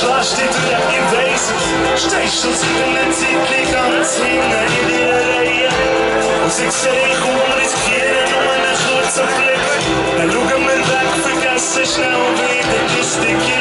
Rosa steht direkt im Daisy, stehst in sie will nicht die ganze hinein in die Reihe. Und sie sehen, ich will riskieren, um einen kurzen Blick. Dann schauen wir weg, vergessen schnell, wie der Kiste geht.